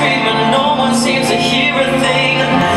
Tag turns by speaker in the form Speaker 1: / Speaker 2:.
Speaker 1: screaming, no one seems to hear a thing.